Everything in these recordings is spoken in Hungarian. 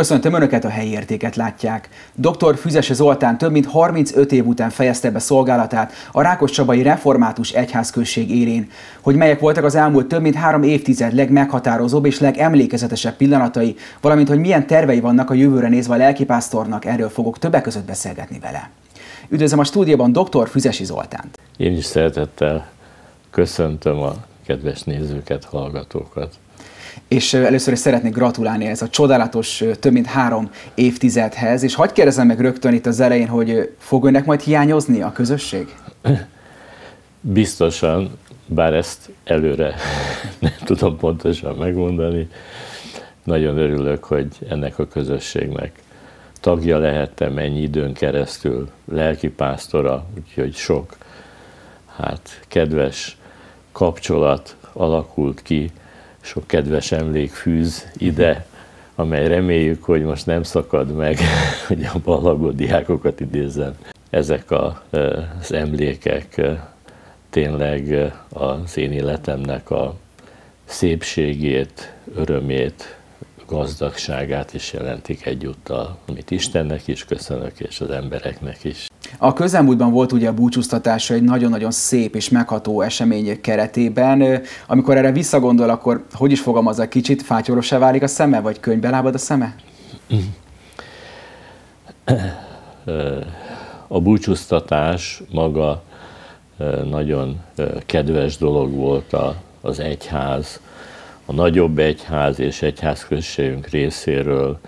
Köszöntöm Önöket, a helyi értéket látják. Dr. Füzese Zoltán több mint 35 év után fejezte be szolgálatát a Rákos Csabai Református Egyházközség élén. Hogy melyek voltak az elmúlt több mint három évtized legmeghatározóbb és legemlékezetesebb pillanatai, valamint hogy milyen tervei vannak a jövőre nézve a lelkipásztornak, erről fogok többek között beszélgetni vele. Üdvözlöm a stúdióban dr. Füzesi Zoltánt. Én is szeretettel köszöntöm a kedves nézőket, hallgatókat. És először is szeretnék gratulálni ez a csodálatos több mint három évtizedhez, és hagyd kérdezem meg rögtön itt az elején, hogy fog önnek majd hiányozni a közösség? Biztosan, bár ezt előre nem tudom pontosan megmondani. Nagyon örülök, hogy ennek a közösségnek tagja lehettem ennyi időn keresztül, lelkipásztora, úgyhogy sok hát kedves kapcsolat alakult ki, sok kedves emlék fűz ide, amely reméljük, hogy most nem szakad meg, hogy a ballagó diákokat idézem. Ezek a, az emlékek tényleg az én életemnek a szépségét, örömét, gazdagságát is jelentik egyúttal, amit Istennek is köszönök, és az embereknek is. A közelmúltban volt ugye a búcsúztatása egy nagyon-nagyon szép és megható esemény keretében. Amikor erre visszagondol, akkor hogy is fogalmazza kicsit, fátyorosá válik a szeme, vagy könyvbe lábad a szeme? A búcsúztatás maga nagyon kedves dolog volt az egyház, a nagyobb egyház és egyházközségünk részéről,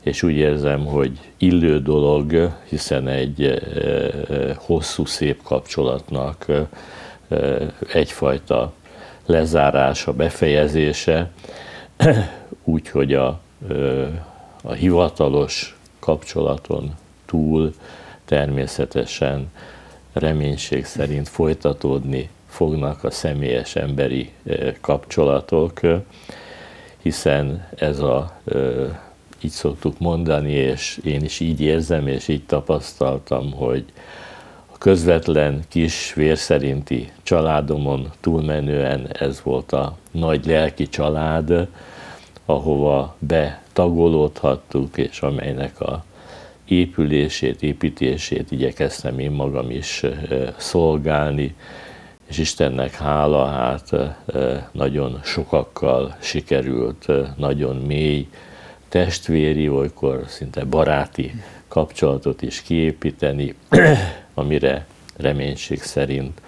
és úgy érzem, hogy illő dolog, hiszen egy hosszú, szép kapcsolatnak egyfajta lezárása, befejezése, úgyhogy a, a hivatalos kapcsolaton túl természetesen reménység szerint folytatódni fognak a személyes emberi kapcsolatok, hiszen ez a így szoktuk mondani, és én is így érzem, és így tapasztaltam, hogy a közvetlen kis vérszerinti családomon túlmenően ez volt a nagy lelki család, ahova betagolódhattuk, és amelynek a épülését, építését igyekeztem én magam is szolgálni, és Istennek hála, hát nagyon sokakkal sikerült, nagyon mély, testvéri, olykor szinte baráti kapcsolatot is kiépíteni, amire reménység szerint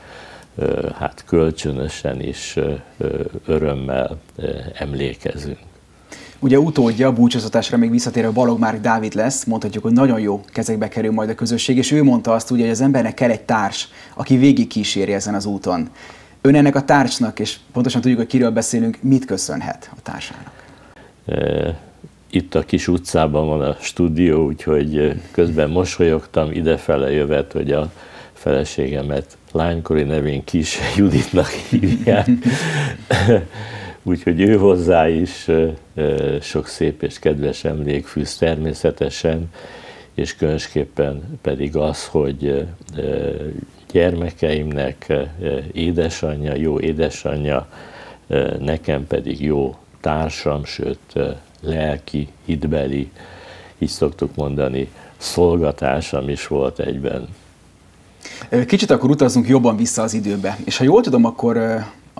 hát kölcsönösen is örömmel emlékezünk. Ugye utódja a búcsúztatásra még visszatérő Balog már Dávid lesz, mondhatjuk, hogy nagyon jó kezekbe kerül majd a közösség, és ő mondta azt ugye, hogy az embernek kell egy társ, aki végig kíséri ezen az úton. Ön ennek a társnak, és pontosan tudjuk, hogy kiről beszélünk, mit köszönhet a társának? Itt a kis utcában van a stúdió, úgyhogy közben mosolyogtam idefele jövet, hogy a feleségemet lánykori nevén Kis Juditnak hívják. Úgyhogy ő hozzá is sok szép és kedves emlék fűz természetesen, és különösképpen pedig az, hogy gyermekeimnek édesanyja, jó édesanyja, nekem pedig jó társam, sőt lelki, hitbeli, így szoktuk mondani, szolgatásam is volt egyben. Kicsit akkor utazunk jobban vissza az időbe. És ha jól tudom, akkor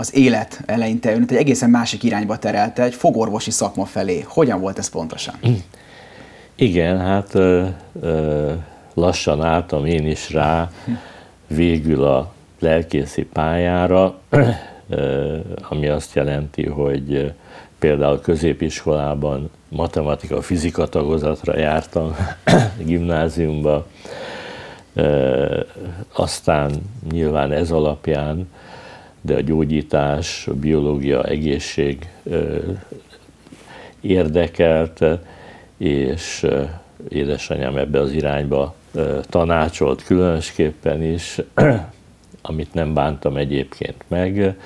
az élet eleinte önt egy egészen másik irányba terelte, egy fogorvosi szakma felé. Hogyan volt ez pontosan? Igen, hát lassan álltam én is rá végül a lelkészi pályára, ami azt jelenti, hogy például középiskolában matematika-fizika tagozatra jártam, gimnáziumba, aztán nyilván ez alapján, de a gyógyítás, a biológia, egészség érdekelt, és édesanyám ebbe az irányba tanácsolt különösképpen is, amit nem bántam egyébként meg,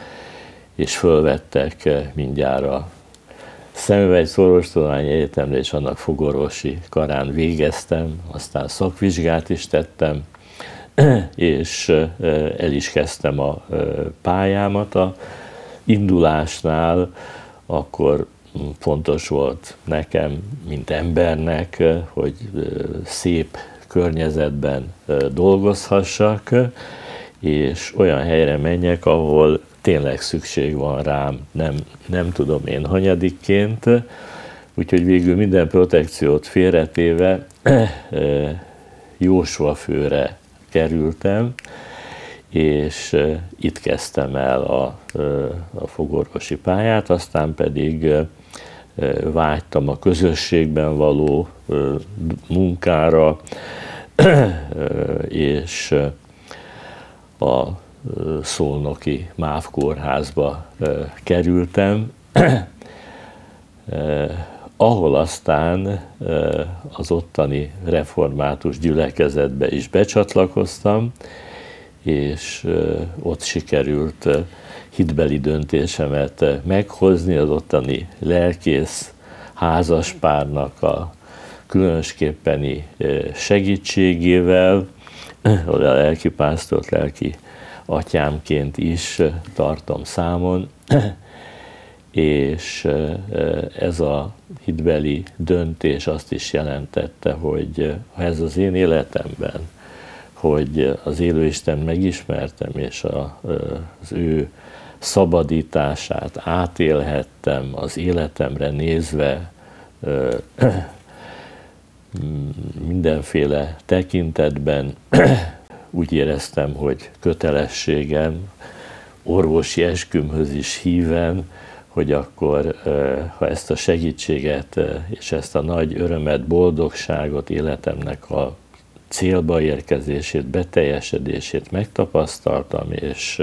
és fölvettek mindjárt a Szemüvegy Szorostudomány Egyetemre és annak fogorvosi karán végeztem, aztán szakvizsgát is tettem, és el is kezdtem a pályámat. A indulásnál, akkor fontos volt nekem, mint embernek, hogy szép környezetben dolgozhassak, és olyan helyre menjek, ahol tényleg szükség van rám, nem, nem tudom én hanyadikként, úgyhogy végül minden protekciót félretéve Jósva főre kerültem, és itt kezdtem el a, a fogorvosi pályát, aztán pedig vágytam a közösségben való munkára, és a szolnoki MÁV kórházba kerültem, ahol aztán az ottani református gyülekezetbe is becsatlakoztam, és ott sikerült hitbeli döntésemet meghozni az ottani lelkész házaspárnak a különösképpeni segítségével, a lelki pásztort lelki atyámként is tartom számon, és ez a hitbeli döntés azt is jelentette, hogy ez az én életemben, hogy az élőisten megismertem, és a, az ő szabadítását átélhettem az életemre nézve mindenféle tekintetben, úgy éreztem, hogy kötelességem, orvosi eskümhöz is híven, hogy akkor, ha ezt a segítséget és ezt a nagy örömet, boldogságot, életemnek a célba érkezését, beteljesedését megtapasztaltam, és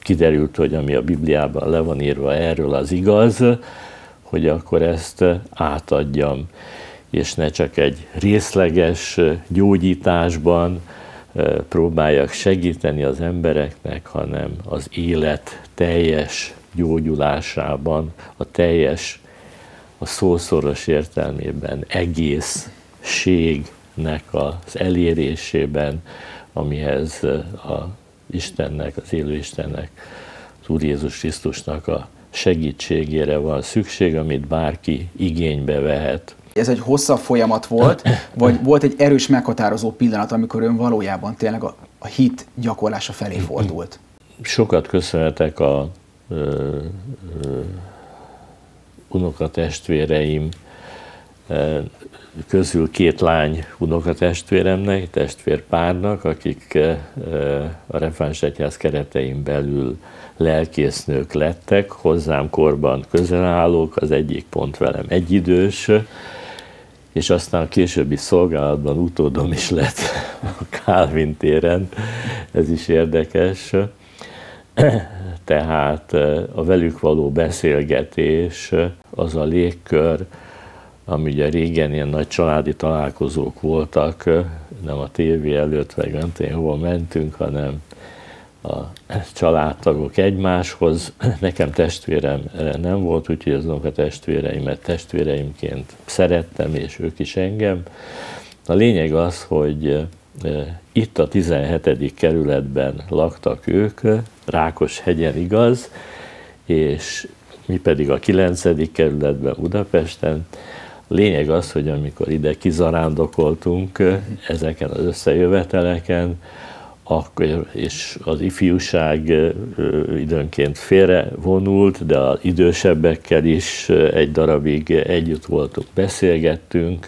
kiderült, hogy ami a Bibliában le van írva erről az igaz, hogy akkor ezt átadjam, és ne csak egy részleges gyógyításban próbáljak segíteni az embereknek, hanem az élet teljes gyógyulásában, a teljes, a szószoros értelmében egészségnek az elérésében, amihez a Istennek, az élő Istennek, az Úr Jézus Krisztusnak a segítségére van szükség, amit bárki igénybe vehet. Ez egy hosszabb folyamat volt, vagy volt egy erős meghatározó pillanat, amikor ön valójában tényleg a, a hit gyakorlása felé fordult? Sokat köszönhetek a unokatestvéreim közül két lány unokatestvéremnek, testvérpárnak, akik a Refáns Egyház keretein belül lelkésznők lettek, hozzám korban közel állók, az egyik pont velem egyidős, és aztán a későbbi szolgálatban utódom is lett a Kálvin téren, ez is érdekes. Tehát a velük való beszélgetés, az a légkör, ami ugye régen ilyen nagy családi találkozók voltak, nem a tévé előtt, vagy nem tudom, hova mentünk, hanem a családtagok egymáshoz. Nekem testvérem nem volt, úgyhogy azok a testvéreimet testvéreimként szerettem, és ők is engem. A lényeg az, hogy itt a 17. kerületben laktak ők, Rákos hegyen igaz, és mi pedig a 9. kerületben Budapesten, Lényeg az, hogy amikor ide kizarándokoltunk ezeken az összejöveteleken, akkor, és az ifjúság időnként félre vonult, de az idősebbekkel is egy darabig együtt voltunk, beszélgettünk.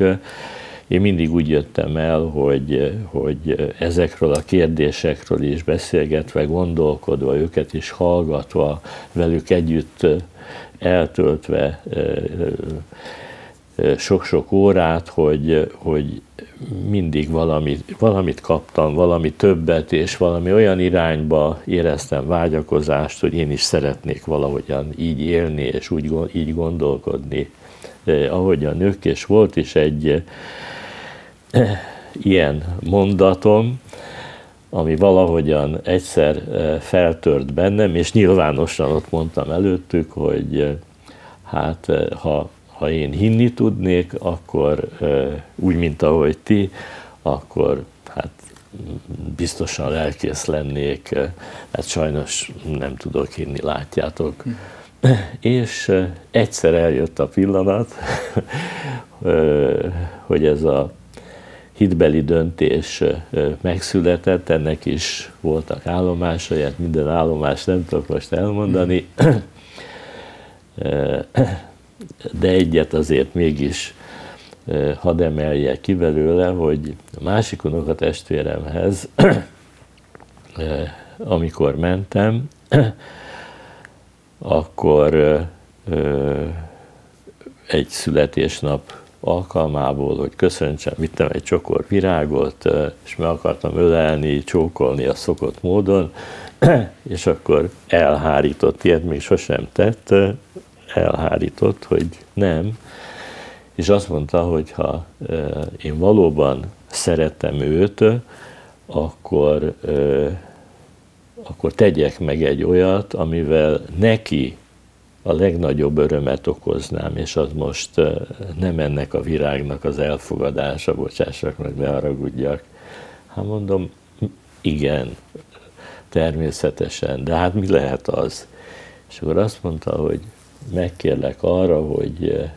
Én mindig úgy jöttem el, hogy, hogy ezekről a kérdésekről is beszélgetve, gondolkodva, őket is hallgatva, velük együtt eltöltve sok-sok órát, hogy, hogy mindig valamit, valamit kaptam, valami többet, és valami olyan irányba éreztem vágyakozást, hogy én is szeretnék valahogyan így élni, és úgy, így gondolkodni, ahogy a nők, és volt is egy ilyen mondatom, ami valahogyan egyszer feltört bennem, és nyilvánosan ott mondtam előttük, hogy hát ha ha én hinni tudnék, akkor úgy, mint ahogy ti, akkor hát biztosan lelkész lennék, hát sajnos nem tudok hinni, látjátok. és egyszer eljött a pillanat, hogy ez a hitbeli döntés megszületett, ennek is voltak állomásai, hát minden állomást nem tudok most elmondani, de egyet azért mégis hadd emelje ki belőle, hogy a másik unokatestvéremhez, amikor mentem, akkor egy születésnap alkalmából, hogy köszöntsem, vittem egy csokor virágot, és meg akartam ölelni, csókolni a szokott módon, és akkor elhárított, ilyet még sosem tett, elhárított, hogy nem, és azt mondta, hogy ha én valóban szeretem őt, akkor, akkor tegyek meg egy olyat, amivel neki a legnagyobb örömet okoznám, és az most nem ennek a virágnak az elfogadása, bocsássak meg, ne haragudjak. Hát mondom, igen, természetesen, de hát mi lehet az? És akkor azt mondta, hogy megkérlek arra, hogy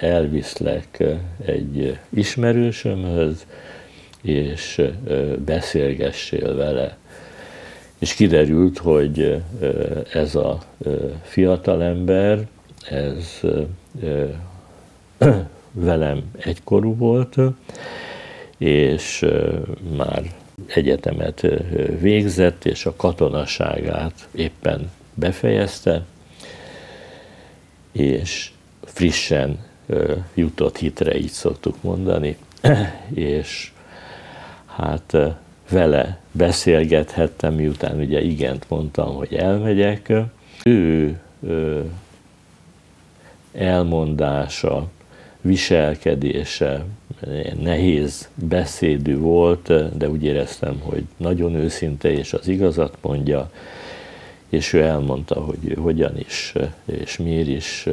elviszlek egy ismerősömhöz, és beszélgessél vele. És kiderült, hogy ez a fiatalember, ez velem egykorú volt, és már egyetemet végzett, és a katonaságát éppen befejezte, és frissen jutott hitre, így szoktuk mondani, és hát vele beszélgethettem, miután ugye igent mondtam, hogy elmegyek. Ő elmondása, viselkedése nehéz beszédű volt, de úgy éreztem, hogy nagyon őszinte és az igazat mondja, és ő elmondta, hogy hogyan is és miért is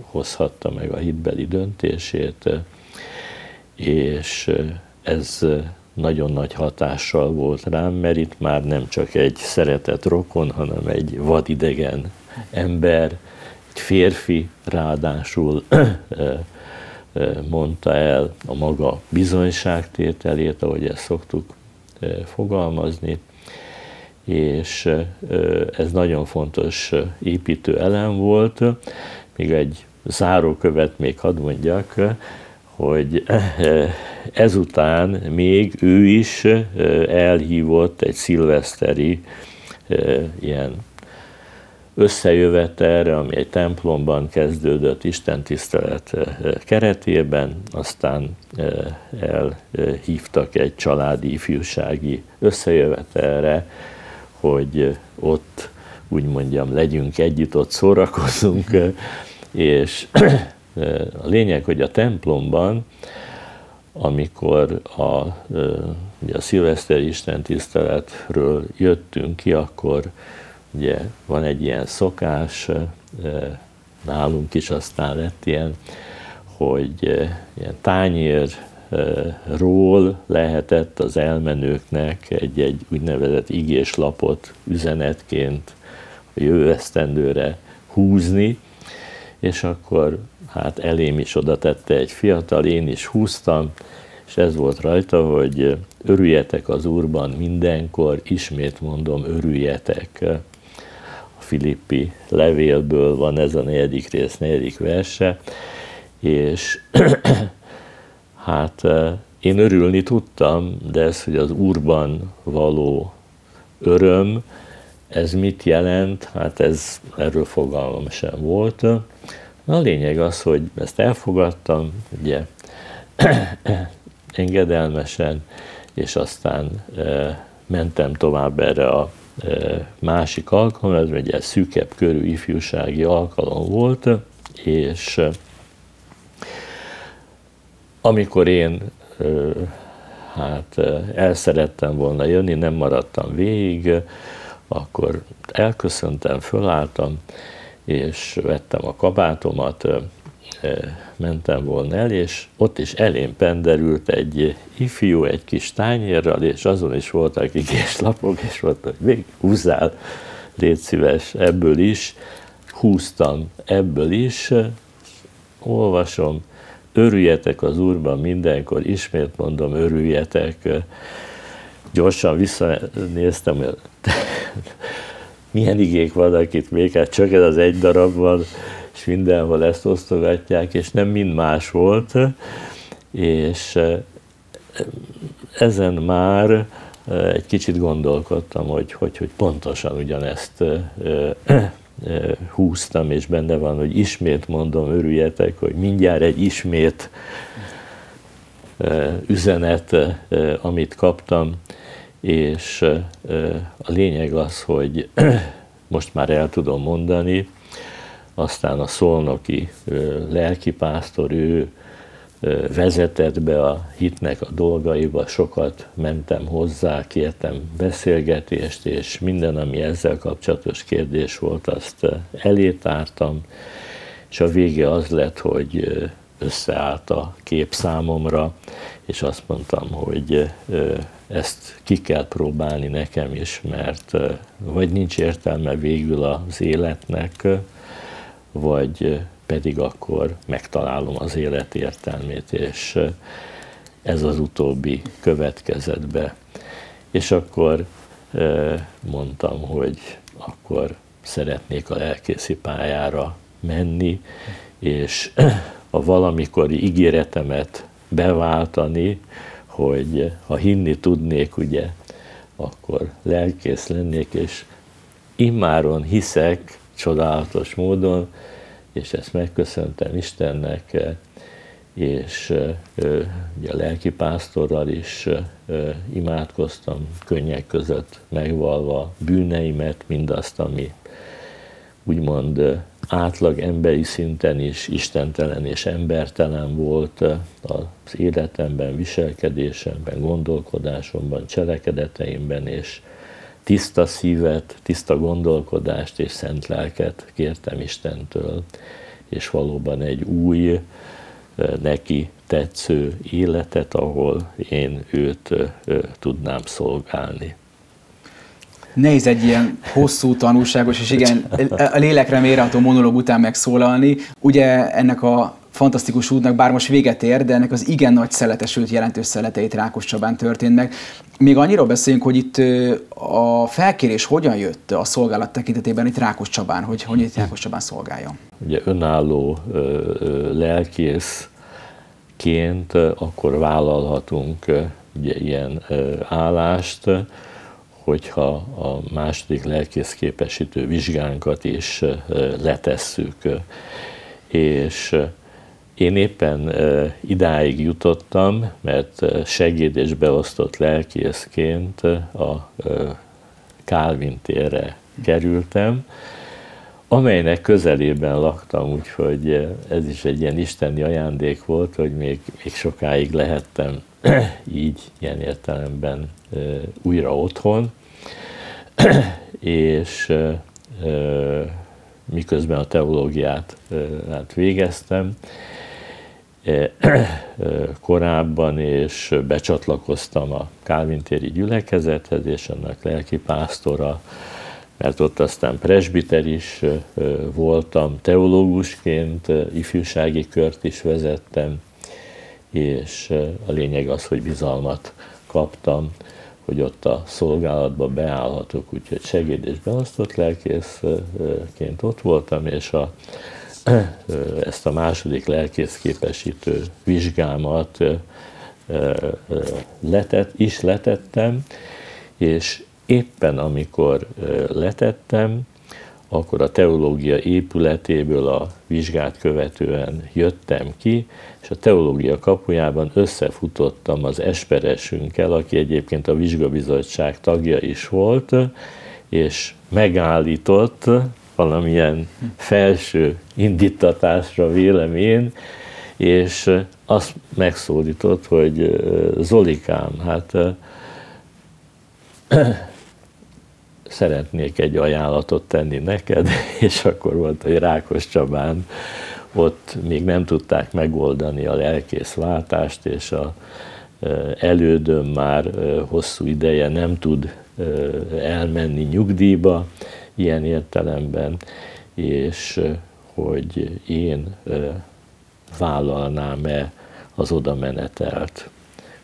hozhatta meg a hitbeli döntését, és ez nagyon nagy hatással volt rám, mert itt már nem csak egy szeretett rokon, hanem egy vadidegen ember, egy férfi ráadásul mondta el a maga bizonyságtételét, ahogy ezt szoktuk fogalmazni, és ez nagyon fontos építő elem volt. Még egy zárókövet még hadd mondjak, hogy ezután még ő is elhívott egy szilveszteri ilyen összejövetelre, ami egy templomban kezdődött Isten tisztelet keretében, aztán elhívtak egy családi ifjúsági összejövetelre, hogy ott úgy mondjam, legyünk együtt, ott szórakozunk, és a lényeg, hogy a templomban, amikor a, ugye a szilveszteri Isten tiszteletről jöttünk ki, akkor ugye van egy ilyen szokás, nálunk is aztán lett ilyen, hogy ilyen tányér ról lehetett az elmenőknek egy-egy úgynevezett igéslapot üzenetként a jövő esztendőre húzni, és akkor hát elém is oda tette egy fiatal, én is húztam, és ez volt rajta, hogy örüljetek az Úrban mindenkor, ismét mondom, örüljetek. A Filippi levélből van ez a negyedik rész, negyedik verse, és Hát én örülni tudtam, de ez, hogy az úrban való öröm, ez mit jelent? Hát ez, erről fogalmam sem volt. Na, a lényeg az, hogy ezt elfogadtam, ugye, engedelmesen, és aztán e, mentem tovább erre a e, másik alkalomra, ez egy szűkebb körű ifjúsági alkalom volt, és amikor én hát el szerettem volna jönni, nem maradtam végig, akkor elköszöntem, fölálltam, és vettem a kabátomat, mentem volna el, és ott is elém penderült egy ifjú, egy kis tányérral, és azon is voltak lapok, és volt, hogy még húzzál, légy szíves, ebből is. húztam ebből is, olvasom, örüljetek az Úrban mindenkor, ismét mondom, örüljetek. Gyorsan visszanéztem, milyen igék vannak itt még, hát csak ez az egy darab van, és mindenhol ezt osztogatják, és nem mind más volt, és ezen már egy kicsit gondolkodtam, hogy, hogy, hogy pontosan ugyanezt húztam, és benne van, hogy ismét mondom, örüljetek, hogy mindjárt egy ismét üzenet, amit kaptam, és a lényeg az, hogy most már el tudom mondani, aztán a szolnoki lelkipásztor, ő vezetett be a hitnek a dolgaiba, sokat mentem hozzá, kértem beszélgetést, és minden, ami ezzel kapcsolatos kérdés volt, azt elétártam, és a vége az lett, hogy összeállt a kép számomra, és azt mondtam, hogy ezt ki kell próbálni nekem is, mert vagy nincs értelme végül az életnek, vagy pedig akkor megtalálom az élet értelmét, és ez az utóbbi következett. És akkor mondtam, hogy akkor szeretnék a lelkészi pályára menni, és a valamikori ígéretemet beváltani, hogy ha hinni tudnék, ugye, akkor lelkész lennék, és immáron hiszek csodálatos módon, és ezt megköszöntem Istennek, és ugye a lelkipásztorral is imádkoztam, könnyek között megvalva bűneimet, mindazt, ami úgymond átlag emberi szinten is istentelen és embertelen volt az életemben, viselkedésemben, gondolkodásomban, cselekedeteimben, és tiszta szívet, tiszta gondolkodást és szent lelket kértem Istentől, és valóban egy új, neki tetsző életet, ahol én őt tudnám szolgálni. Nehéz egy ilyen hosszú, tanulságos és igen, a lélekre mérható monológ után megszólalni. Ugye ennek a fantasztikus útnak, bár most véget ér, de ennek az igen nagy szelete, sőt jelentős szeleteit Rákos Csabán történt meg. Még annyira beszéljünk, hogy itt a felkérés hogyan jött a szolgálat tekintetében itt Rákos Csabán, hogy, hogy itt Rákos Csabán szolgáljon? Ugye önálló lelkészként akkor vállalhatunk ugye ilyen állást, hogyha a második lelkészképesítő vizsgánkat is letesszük. És én éppen idáig jutottam, mert segéd és beosztott lelkészként a Kálvin térre kerültem, amelynek közelében laktam, úgyhogy ez is egy ilyen isteni ajándék volt, hogy még, még sokáig lehettem így ilyen értelemben újra otthon, és miközben a teológiát hát végeztem, korábban, és becsatlakoztam a Kálvintéri gyülekezethez, és annak lelki pásztora, mert ott aztán presbiter is voltam, teológusként ifjúsági kört is vezettem, és a lényeg az, hogy bizalmat kaptam, hogy ott a szolgálatba beállhatok, úgyhogy segéd és beosztott lelkészként ott voltam, és a ezt a második lelkészképesítő vizsgámat letett, is letettem, és éppen amikor letettem, akkor a teológia épületéből a vizsgát követően jöttem ki, és a teológia kapujában összefutottam az esperesünkkel, aki egyébként a vizsgabizottság tagja is volt, és megállított valamilyen felső indítatásra vélemén, és azt megszólított, hogy Zolikám, hát szeretnék egy ajánlatot tenni neked, és akkor volt, hogy Rákos Csabán ott még nem tudták megoldani a lelkészváltást, és a elődöm már hosszú ideje nem tud elmenni nyugdíjba, ilyen értelemben, és hogy én vállalnám-e az oda.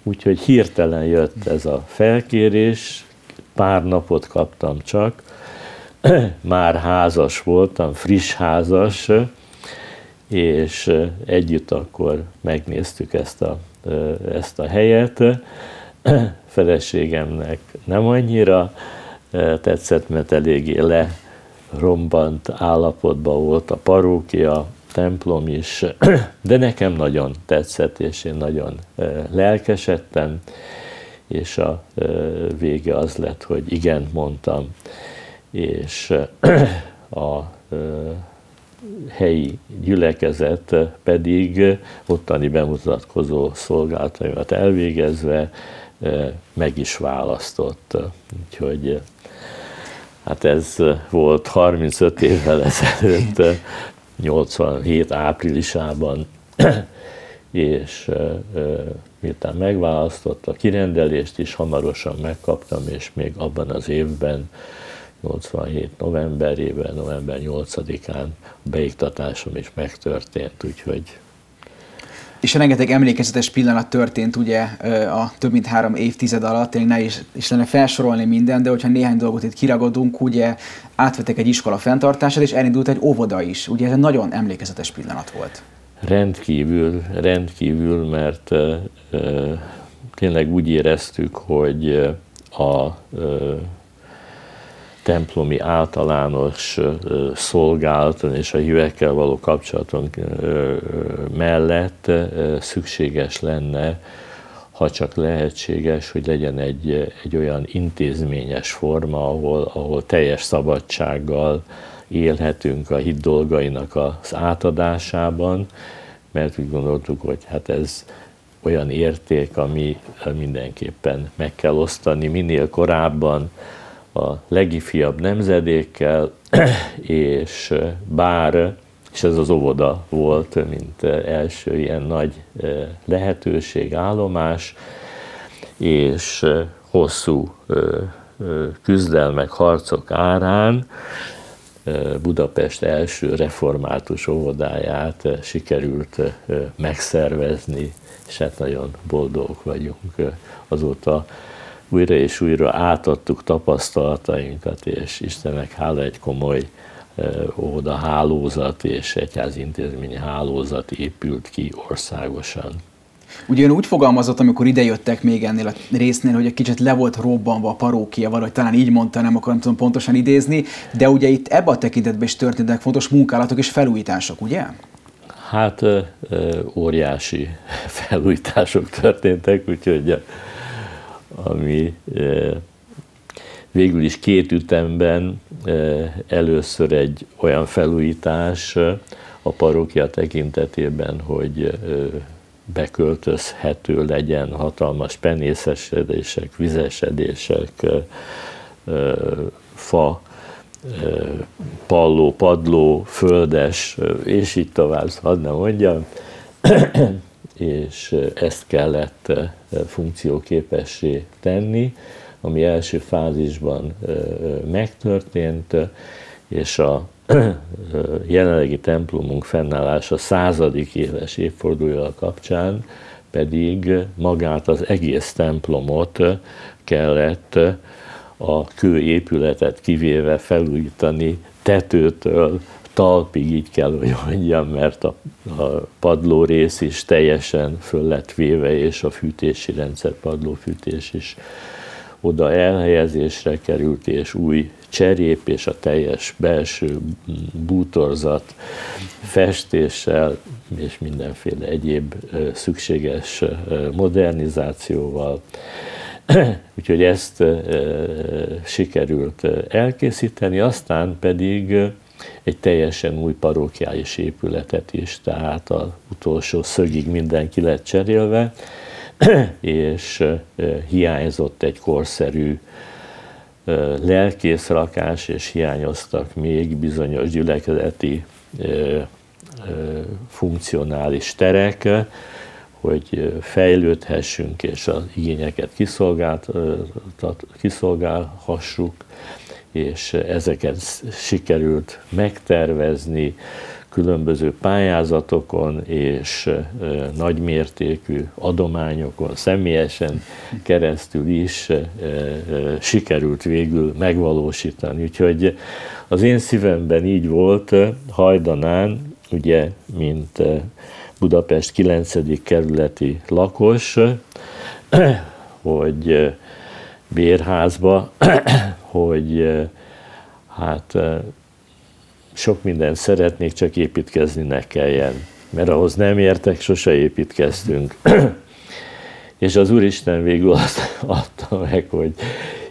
Úgyhogy hirtelen jött ez a felkérés, pár napot kaptam csak, már házas voltam, friss házas, és együtt akkor megnéztük ezt a, ezt a helyet. Feleségemnek nem annyira tetszett, mert eléggé lerombant állapotban volt a parókia, templom is, de nekem nagyon tetszett, és én nagyon lelkesedtem, és a vége az lett, hogy igen, mondtam, és a helyi gyülekezet pedig ottani bemutatkozó szolgálataimat elvégezve meg is választott. Úgyhogy hát ez volt 35 évvel ezelőtt, 87 áprilisában, és miután megválasztott a kirendelést is, hamarosan megkaptam, és még abban az évben 87 novemberében, november 8-án a beiktatásom is megtörtént, úgyhogy és rengeteg emlékezetes pillanat történt ugye a több mint három évtized alatt, tényleg ne is, is lenne felsorolni minden, de hogyha néhány dolgot itt kiragadunk, ugye átvettek egy iskola fenntartását, és elindult egy óvoda is. Ugye ez egy nagyon emlékezetes pillanat volt. Rendkívül, rendkívül, mert tényleg úgy éreztük, hogy a templomi általános szolgálaton és a hívekkel való kapcsolaton mellett szükséges lenne, ha csak lehetséges, hogy legyen egy, egy olyan intézményes forma, ahol, ahol teljes szabadsággal élhetünk a hit dolgainak az átadásában, mert úgy gondoltuk, hogy hát ez olyan érték, ami mindenképpen meg kell osztani minél korábban, a legifjabb nemzedékkel, és bár, és ez az óvoda volt, mint első ilyen nagy lehetőség, állomás, és hosszú küzdelmek, harcok árán Budapest első református óvodáját sikerült megszervezni, és hát nagyon boldogok vagyunk azóta újra és újra átadtuk tapasztalatainkat, és Istennek hála egy komoly óvoda hálózat és egyházintézményi hálózat épült ki országosan. Ugye ön úgy fogalmazott, amikor idejöttek még ennél a résznél, hogy egy kicsit le volt robbanva a parókia, vagy talán így mondta, nem akarom tudom pontosan idézni, de ugye itt ebbe a tekintetben is történtek fontos munkálatok és felújítások, ugye? Hát óriási felújítások történtek, úgyhogy ami végül is két ütemben először egy olyan felújítás a parókia tekintetében, hogy beköltözhető legyen hatalmas penészesedések, vizesedések, fa, palló, padló, földes, és így tovább, hadd nem mondjam, és ezt kellett funkcióképessé tenni, ami első fázisban megtörtént, és a jelenlegi templomunk fennállása századik éves évfordulója kapcsán pedig magát az egész templomot kellett a kőépületet kivéve felújítani tetőtől talpig, így kell, hogy mondjam, mert a, a padló rész is teljesen föl lett véve, és a fűtési rendszer, padlófűtés is oda elhelyezésre került, és új cserép és a teljes belső bútorzat festéssel és mindenféle egyéb szükséges modernizációval. Úgyhogy ezt sikerült elkészíteni, aztán pedig egy teljesen új parókiális épületet is, tehát az utolsó szögig mindenki lett cserélve, és hiányzott egy korszerű lelkészrakás, és hiányoztak még bizonyos gyülekezeti funkcionális terek, hogy fejlődhessünk és az igényeket kiszolgálhassuk, és ezeket sikerült megtervezni, különböző pályázatokon és nagymértékű adományokon személyesen keresztül is sikerült végül megvalósítani. Úgyhogy az én szívemben így volt hajdanán, ugye, mint Budapest 9. kerületi lakos, hogy bérházba, hogy hát sok mindent szeretnék, csak építkezni ne kelljen. Mert ahhoz nem értek, sose építkeztünk. és az Úristen végül azt adta meg, hogy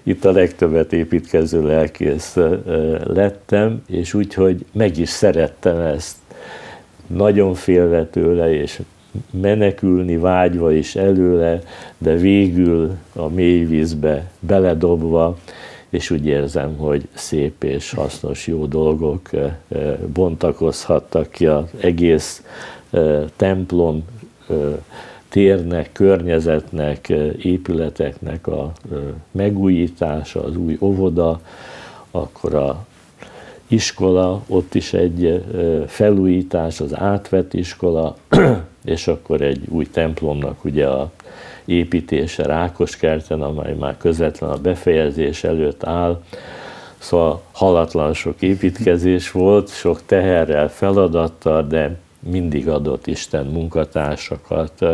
itt a legtöbbet építkező lelkész lettem, és úgyhogy meg is szerettem ezt. Nagyon félve tőle, és menekülni vágyva is előle, de végül a mély vízbe beledobva, és úgy érzem, hogy szép és hasznos, jó dolgok bontakozhattak ki az egész templom térnek, környezetnek, épületeknek a megújítása, az új óvoda, akkor a iskola, ott is egy felújítás, az átvett iskola, és akkor egy új templomnak ugye a építése Rákoskerten, amely már közvetlen a befejezés előtt áll. Szóval halatlan sok építkezés volt, sok teherrel, feladattal, de mindig adott Isten munkatársakat,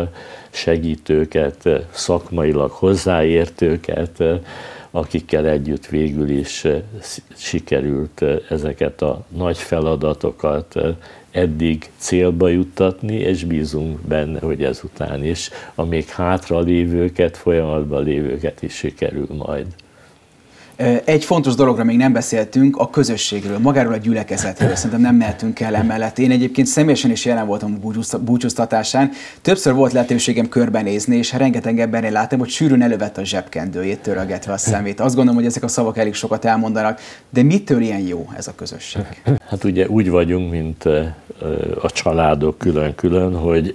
segítőket, szakmailag hozzáértőket, akikkel együtt végül is sikerült ezeket a nagy feladatokat eddig célba juttatni, és bízunk benne, hogy ezután is a még hátra lévőket, folyamatban lévőket is sikerül majd. Egy fontos dologra még nem beszéltünk, a közösségről, magáról a gyülekezetről, szerintem nem mehetünk el emellett. Én egyébként személyesen is jelen voltam a búcsúztatásán, többször volt lehetőségem körbenézni, és rengeteg embernél láttam, hogy sűrűn elővette a zsebkendőjét, törölgetve a szemét. Azt gondolom, hogy ezek a szavak elég sokat elmondanak, de mitől ilyen jó ez a közösség? Hát ugye úgy vagyunk, mint a családok külön-külön, hogy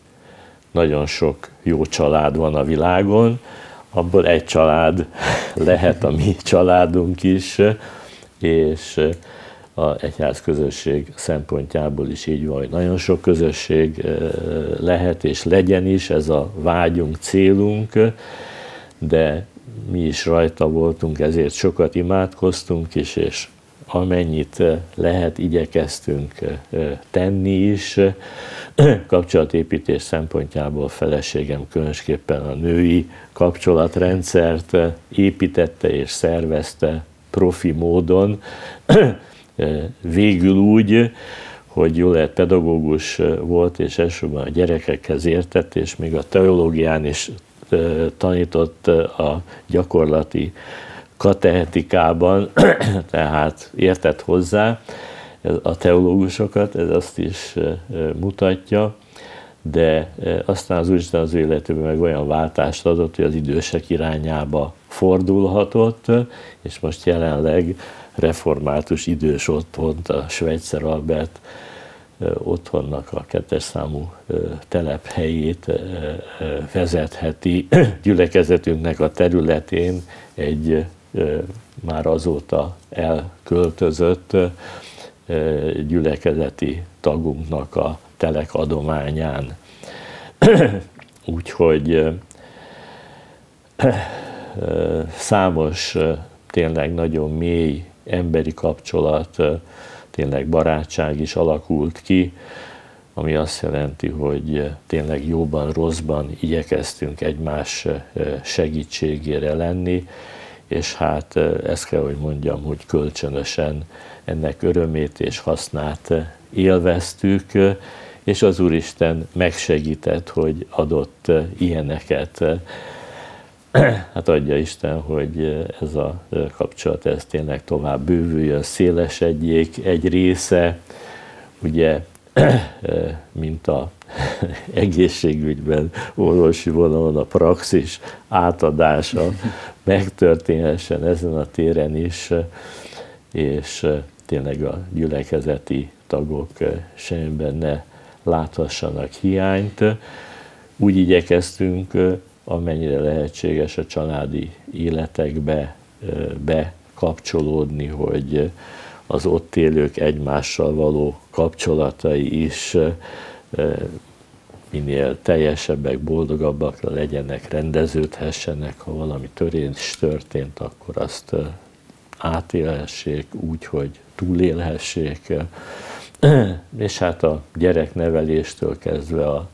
nagyon sok jó család van a világon, abból egy család lehet a mi családunk is, és a egyház közösség szempontjából is így van, hogy nagyon sok közösség lehet és legyen is, ez a vágyunk, célunk, de mi is rajta voltunk, ezért sokat imádkoztunk is, és amennyit lehet, igyekeztünk tenni is. Kapcsolatépítés szempontjából feleségem különösképpen a női kapcsolatrendszert építette és szervezte profi módon, végül úgy, hogy jól lehet pedagógus volt, és elsősorban a gyerekekhez értett, és még a teológián is tanított a gyakorlati katehetikában, tehát értett hozzá a teológusokat, ez azt is mutatja, de aztán az Úristen az életében meg olyan váltást adott, hogy az idősek irányába fordulhatott, és most jelenleg református idős otthont, a Svejtszer Albert otthonnak a kettes számú telephelyét vezetheti gyülekezetünknek a területén egy már azóta elköltözött gyülekezeti tagunknak a telek adományán. Úgyhogy számos tényleg nagyon mély emberi kapcsolat, tényleg barátság is alakult ki, ami azt jelenti, hogy tényleg jóban, rosszban igyekeztünk egymás segítségére lenni, és hát ezt kell, hogy mondjam, hogy kölcsönösen ennek örömét és hasznát élveztük, és az Úristen megsegített, hogy adott ilyeneket. Hát adja Isten, hogy ez a kapcsolat ez tényleg tovább bővüljön, szélesedjék egy része, ugye, mint a egészségügyben, orvosi vonalon a praxis átadása megtörténhessen ezen a téren is, és tényleg a gyülekezeti tagok semmiben ne láthassanak hiányt. Úgy igyekeztünk, amennyire lehetséges a családi életekbe kapcsolódni, hogy az ott élők egymással való kapcsolatai is minél teljesebbek, boldogabbak legyenek, rendeződhessenek, ha valami törés történt, akkor azt átélhessék úgy, hogy túlélhessék. És hát a gyerekneveléstől kezdve a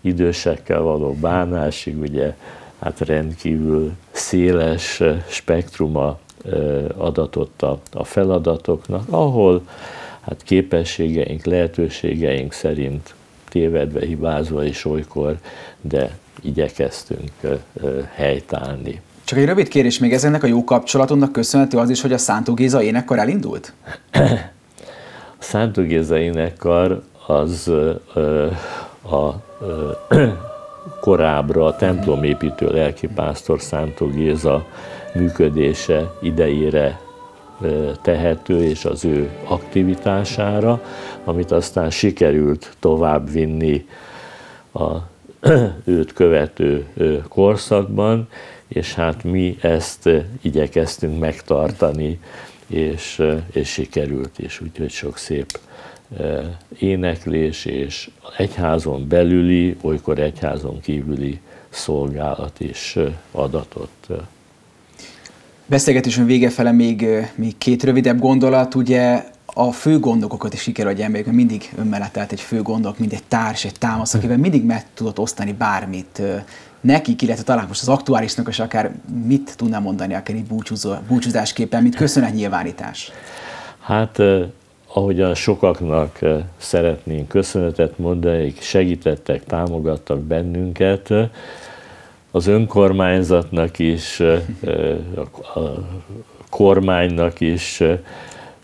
idősekkel való bánásig, ugye hát rendkívül széles spektruma adatot a, a feladatoknak, ahol hát képességeink, lehetőségeink szerint tévedve, hibázva is olykor, de igyekeztünk helytállni. Csak egy rövid kérés még ezennek a jó kapcsolatunknak köszönhető az is, hogy a Szántó Géza énekkar elindult? A Szántó Géza énekkar az a korábbra a templomépítő lelkipásztor Szántó Géza működése idejére tehető, és az ő aktivitására, amit aztán sikerült továbbvinni a őt követő korszakban, és hát mi ezt igyekeztünk megtartani, és, és sikerült is, úgyhogy sok szép éneklés és egyházon belüli, olykor egyházon kívüli szolgálat is adatot. Beszélgetésünk vége fele még, még két rövidebb gondolat, ugye a fő gondokokat is sikerül, hogy mert mindig önmellett egy fő gondok, mint egy társ, egy támasz, akivel mindig meg tudott osztani bármit nekik, illetve talán most az aktuálisnak is akár mit tudná mondani, akár egy búcsúzó, búcsúzásképpen, mint köszönet nyilvánítás? Hát ahogyan sokaknak szeretnénk köszönetet mondani, segítettek, támogattak bennünket, az önkormányzatnak is, a kormánynak is,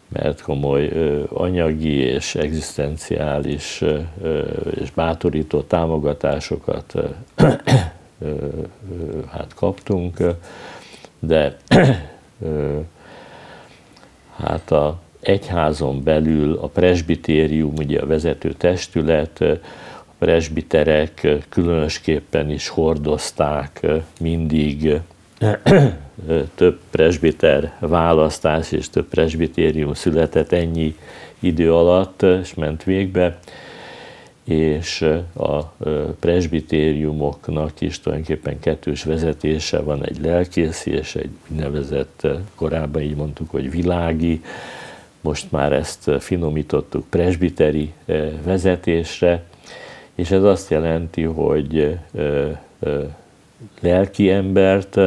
mert komoly anyagi és egzisztenciális és bátorító támogatásokat hát kaptunk, de hát a egyházon belül a presbitérium, ugye a vezető testület, presbiterek különösképpen is hordozták mindig több presbiter választás és több presbitérium született ennyi idő alatt, és ment végbe, és a presbitériumoknak is tulajdonképpen kettős vezetése van, egy lelkészi és egy nevezett, korábban így mondtuk, hogy világi, most már ezt finomítottuk presbiteri vezetésre, és ez azt jelenti, hogy lelki embert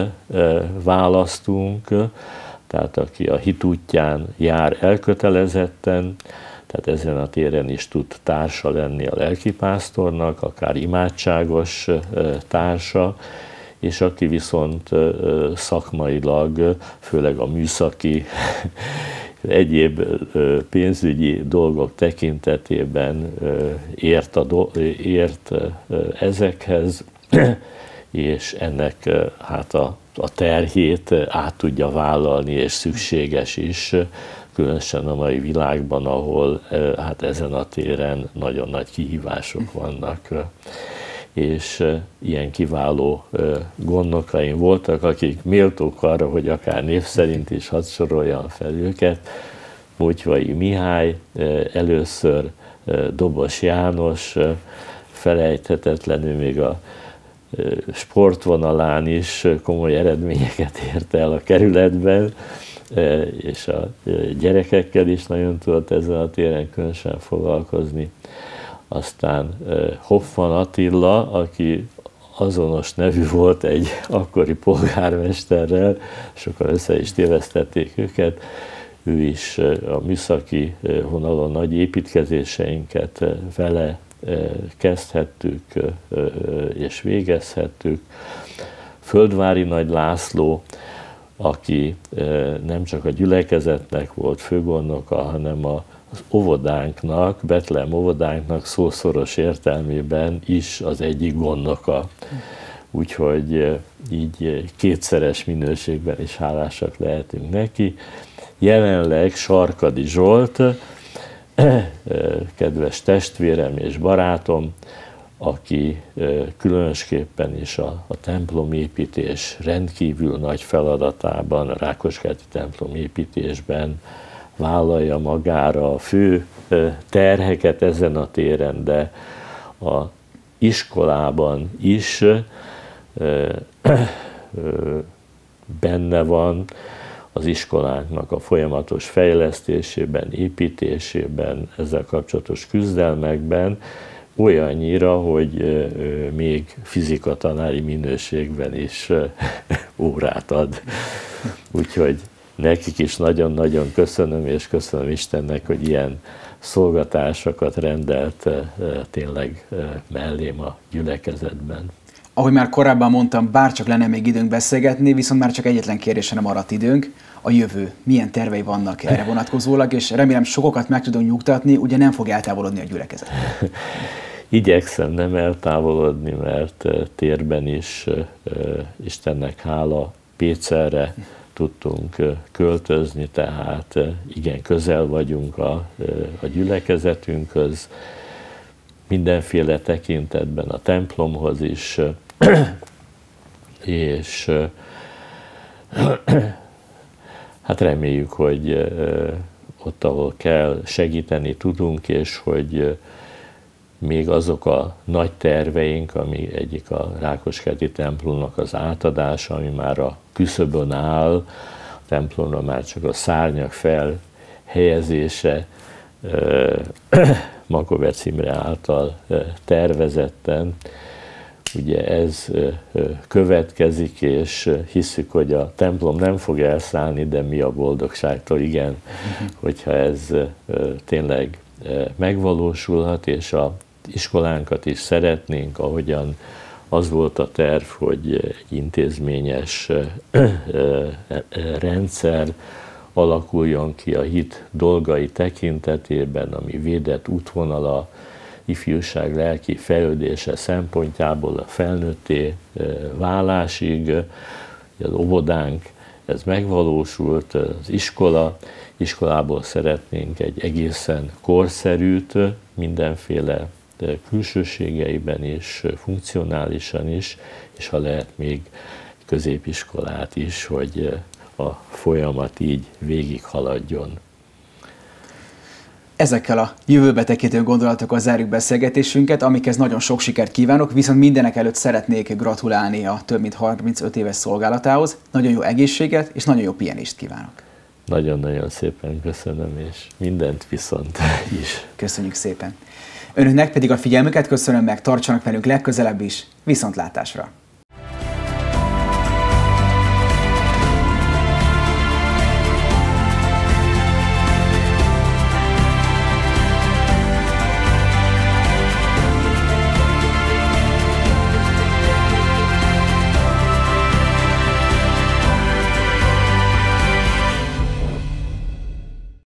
választunk, tehát aki a hit útján jár elkötelezetten, tehát ezen a téren is tud társa lenni a lelkipásztornak, akár imádságos társa, és aki viszont szakmailag, főleg a műszaki egyéb pénzügyi dolgok tekintetében ért, a do, ért ezekhez, és ennek hát a, a terhét át tudja vállalni, és szükséges is, különösen a mai világban, ahol hát ezen a téren nagyon nagy kihívások vannak és ilyen kiváló gondnokaim voltak, akik méltók arra, hogy akár név szerint is hadd soroljam fel őket. Motyvai Mihály, először Dobos János, felejthetetlenül még a sportvonalán is komoly eredményeket ért el a kerületben, és a gyerekekkel is nagyon tudott ezen a téren különösen foglalkozni aztán Hoffman Attila, aki azonos nevű volt egy akkori polgármesterrel, sokan össze is tévesztették őket, ő is a műszaki vonalon nagy építkezéseinket vele kezdhettük és végezhettük. Földvári Nagy László, aki nem csak a gyülekezetnek volt főgondnoka, hanem a az óvodánknak, Betlehem óvodánknak szószoros értelmében is az egyik gondnoka. Úgyhogy így kétszeres minőségben is hálásak lehetünk neki. Jelenleg Sarkadi Zsolt, kedves testvérem és barátom, aki különösképpen is a, a templomépítés rendkívül nagy feladatában, a Rákoskerti templomépítésben vállalja magára a fő terheket ezen a téren, de a iskolában is benne van az iskolánknak a folyamatos fejlesztésében, építésében, ezzel kapcsolatos küzdelmekben, olyannyira, hogy még fizika tanári minőségben is órát ad. Úgyhogy nekik is nagyon-nagyon köszönöm, és köszönöm Istennek, hogy ilyen szolgatásokat rendelt tényleg mellém a gyülekezetben. Ahogy már korábban mondtam, bárcsak lenne még időnk beszélgetni, viszont már csak egyetlen kérdésre nem maradt időnk. A jövő, milyen tervei vannak erre vonatkozólag, és remélem sokokat meg tudunk nyugtatni, ugye nem fog eltávolodni a gyülekezet. Igyekszem nem eltávolodni, mert térben is Istennek hála Pécerre tudtunk költözni, tehát igen, közel vagyunk a, a gyülekezetünkhöz, mindenféle tekintetben a templomhoz is, és hát reméljük, hogy ott, ahol kell, segíteni tudunk, és hogy még azok a nagy terveink, ami egyik a Rákoskerti templomnak az átadása, ami már a küszöbön áll, a templomra már csak a szárnyak felhelyezése, Makovec Imre által tervezetten, ugye ez következik, és hiszük, hogy a templom nem fog elszállni, de mi a boldogságtól, igen, hogyha ez tényleg megvalósulhat, és a iskolánkat is szeretnénk, ahogyan az volt a terv, hogy egy intézményes rendszer alakuljon ki a hit dolgai tekintetében, ami védett útvonala, ifjúság lelki fejlődése szempontjából a felnőtté válásig, az óvodánk, ez megvalósult, az iskola, iskolából szeretnénk egy egészen korszerűt, mindenféle külsőségeiben is, funkcionálisan is, és ha lehet még középiskolát is, hogy a folyamat így végighaladjon. Ezekkel a jövőbe tekintő gondolatokkal zárjuk beszélgetésünket, amikhez nagyon sok sikert kívánok, viszont mindenek előtt szeretnék gratulálni a több mint 35 éves szolgálatához. Nagyon jó egészséget és nagyon jó pihenést kívánok. Nagyon-nagyon szépen köszönöm, és mindent viszont is. Köszönjük szépen. Önöknek pedig a figyelmüket köszönöm meg, tartsanak velünk legközelebb is, viszontlátásra!